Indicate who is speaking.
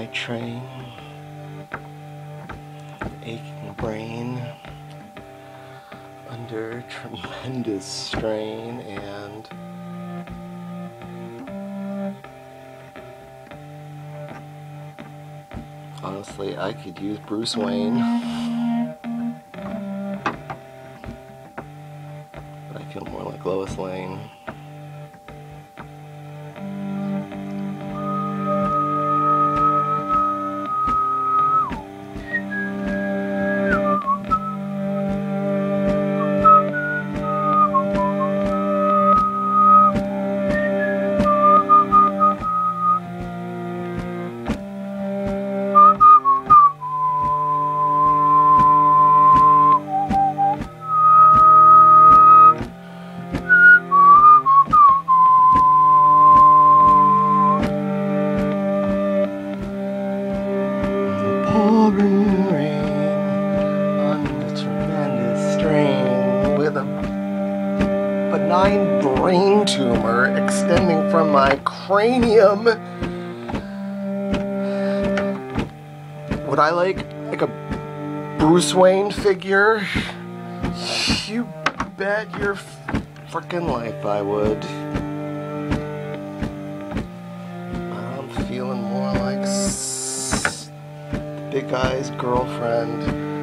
Speaker 1: night train, aching brain, under tremendous strain and honestly I could use Bruce Wayne but I feel more like Lois Lane. Pouring rain a tremendous strain with a benign brain tumor extending from my cranium. Would I like like a Bruce Wayne figure? You bet your freaking life I would. Big guy's girlfriend.